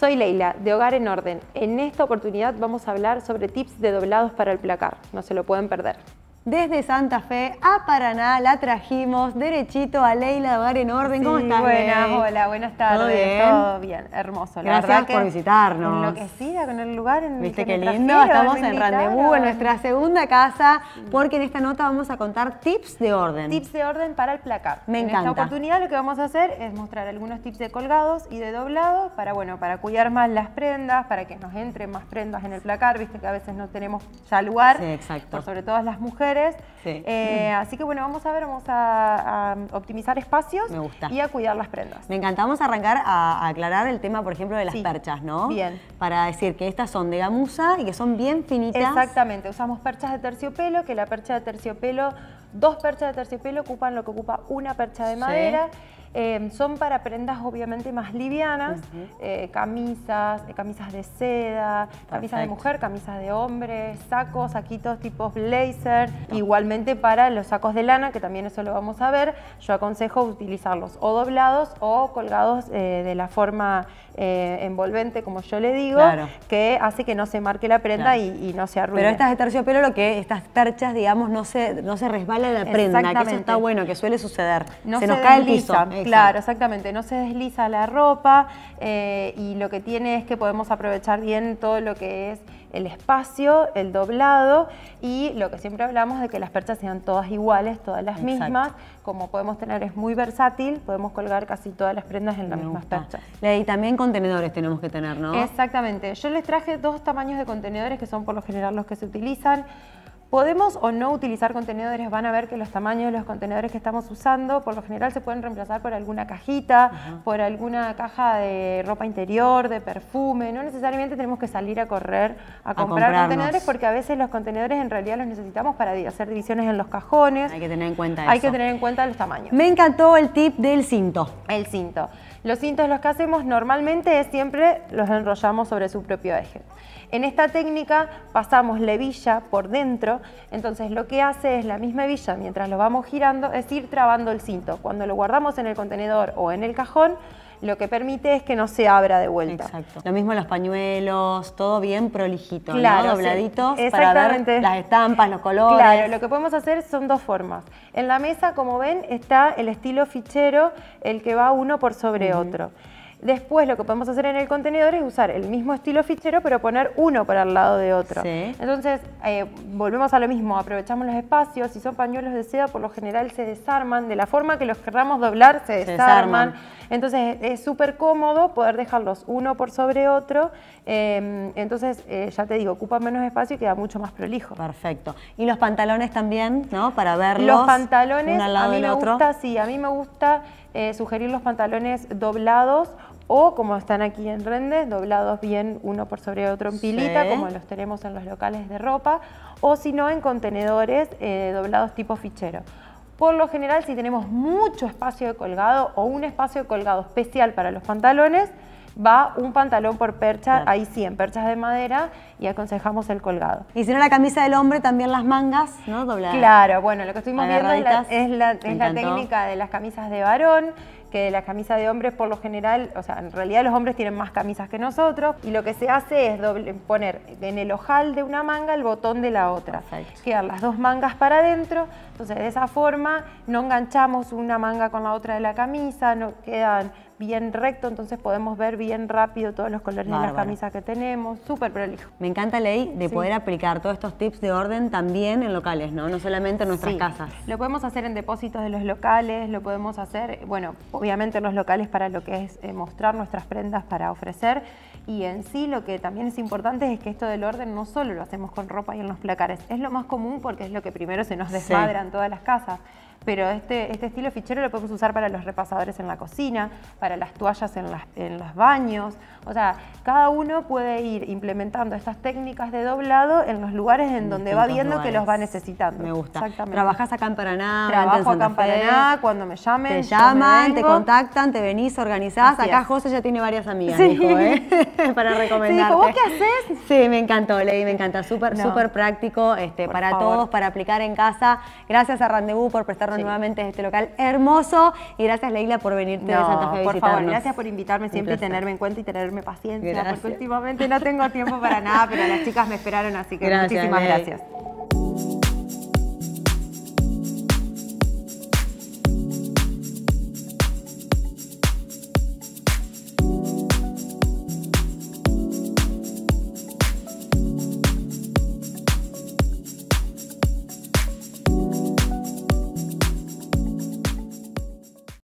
Soy Leila, de Hogar en Orden. En esta oportunidad vamos a hablar sobre tips de doblados para el placar. No se lo pueden perder. Desde Santa Fe a Paraná la trajimos derechito a Leila de Hogar en Orden. ¿Cómo estás, Buenas, Ley? hola, buenas tardes. ¿Todo bien? Todo bien, hermoso. La Gracias por visitarnos. Enloquecida con el lugar en el ¿Viste que qué me lindo? Estamos en. Rendezvous, en nuestra segunda casa, porque en esta nota vamos a contar tips de orden. Tips de orden para el placar. Me en encanta. esta oportunidad lo que vamos a hacer es mostrar algunos tips de colgados y de doblados para, bueno, para cuidar más las prendas, para que nos entren más prendas en el placar, viste que a veces no tenemos ya lugar, Sí, exacto. por sobre todo las mujeres. Sí. Eh, así que bueno, vamos a ver, vamos a, a optimizar espacios Me gusta. y a cuidar las prendas. Me encanta. Vamos a arrancar a, a aclarar el tema, por ejemplo, de las Sí. perchas, ¿no? Bien. Para decir que estas son de gamuza y que son bien finitas. Exactamente, usamos perchas de terciopelo, que la percha de terciopelo, dos perchas de terciopelo ocupan lo que ocupa una percha de Sí. Eh, son para prendas obviamente más livianas, eh, camisas, eh, camisas de seda, camisas de mujer, camisas de hombre, sacos, saquitos tipos blazer. Igualmente para los sacos de lana, que también eso lo vamos a ver, yo aconsejo utilizarlos o doblados o colgados de la forma envolvente, como yo le digo, Claro. que hace que no se marque la prenda Claro. y, y no se arruine. Pero estas de terciopelo, lo que estas perchas, digamos, no se, no se resbala la prenda, que eso está bueno, que suele suceder. no se, se, nos cae el piso. Exacto. claro, exactamente, no se desliza la ropa eh, y lo que tiene es que podemos aprovechar bien todo lo que es el espacio, el doblado y lo que siempre hablamos de que las perchas sean todas iguales, todas las Exacto. mismas, como podemos tener es muy versátil, podemos colgar casi todas las prendas en las Me mismas gusta. perchas. Y también contenedores tenemos que tener, ¿no? Exactamente. Yo les traje dos tamaños de contenedores que son por lo general los que se utilizan. Podemos o no utilizar contenedores, van a ver que los tamaños de los contenedores que estamos usando, por lo general se pueden reemplazar por alguna cajita, por alguna caja de ropa interior, de perfume. No necesariamente tenemos que salir a correr a comprar contenedores porque a veces los contenedores en realidad los necesitamos para hacer divisiones en los cajones. Hay que tener en cuenta Hay eso. que tener en cuenta los tamaños. Me encantó el tip del cinto. El cinto. Los cintos los que hacemos normalmente es siempre los enrollamos sobre su propio eje. En esta técnica pasamos la hebilla por dentro, entonces lo que hace es la misma hebilla mientras lo vamos girando, es ir trabando el cinto. Cuando lo guardamos en el contenedor o en el cajón, lo que permite es que no se abra de vuelta. Exacto. Lo mismo los pañuelos, todo bien prolijito, Claro, ¿no? sí. Dobladitos para ver Exactamente. las estampas, los colores. Claro, lo que podemos hacer son dos formas. En la mesa, como ven, está el estilo fichero, el que va uno por sobre otro. Después lo que podemos hacer en el contenedor es usar el mismo estilo fichero, pero poner uno por al lado de otro. Sí. Entonces, eh, volvemos a lo mismo, aprovechamos los espacios. Si son pañuelos de seda, por lo general se desarman. De la forma que los querramos doblar, se Se desarman. desarman. Entonces es súper cómodo poder dejarlos uno por sobre otro. eh, entonces, eh, ya te digo, ocupa menos espacio y queda mucho más prolijo. Perfecto. Y los pantalones también, ¿no? Para verlos. Los pantalones, uno al lado a mí del me otro. gusta, sí, a mí me gusta eh, sugerir los pantalones doblados o como están aquí en Rendes, doblados bien uno por sobre otro en pilita, Sí. como los tenemos en los locales de ropa, o si no en contenedores eh, doblados tipo fichero. Por lo general, si tenemos mucho espacio de colgado o un espacio de colgado especial para los pantalones, va un pantalón por percha, Claro. ahí sí, en perchas de madera, y aconsejamos el colgado. Y si no, la camisa del hombre, también las mangas, ¿no? Dobladas. Claro, bueno, lo que estuvimos viendo es la, Agarraditas. es la- Me es la encantó. técnica de las camisas de varón, que de las camisas de hombres por lo general, o sea, en realidad los hombres tienen más camisas que nosotros, y lo que se hace es doble- poner en el ojal de una manga el botón de la otra. Perfecto. Quedan las dos mangas para adentro, entonces de esa forma no enganchamos una manga con la otra de la camisa, no quedan bien recto, entonces podemos ver bien rápido todos los colores de las camisas que tenemos, súper prolijo. Me encanta, Ley, de Sí. poder aplicar todos estos tips de orden también en locales, ¿no? No solamente en nuestras Sí, casas. Lo podemos hacer en depósitos de los locales, lo podemos hacer, bueno, obviamente en los locales para lo que es eh, mostrar nuestras prendas para ofrecer. Y en sí lo que también es importante es que esto del orden no solo lo hacemos con ropa y en los placares, es lo más común porque es lo que primero se nos Sí. desmadra en todas las casas. Pero este, este estilo fichero lo podemos usar para los repasadores en la cocina, para las toallas en, las- en los baños. O sea, cada uno puede ir implementando estas técnicas de doblado en los lugares en donde va viendo que los va necesitando. Me gusta. Exactamente. Trabajás acá en Paraná, Trabajo acá en. Paraná, cuando me llamen. Te llaman, te contactan, te venís, organizás. Así Acá es. José ya tiene varias amigas, Sí. dijo, ¿eh? Para recomendarte. ¿vos qué haces? Sí, me encantó, Ley, me encanta. Súper, No. súper práctico este, para favor. todos, para aplicar en casa. Gracias a Rendezvous por nuevamente este local hermoso. Y gracias, Leila, por venirte de Santa Fe por favor, gracias por invitarme siempre y tenerme en cuenta y tenerme paciencia, Gracias. porque últimamente no tengo tiempo para nada, pero las chicas me esperaron, así que Gracias, muchísimas Ley. gracias.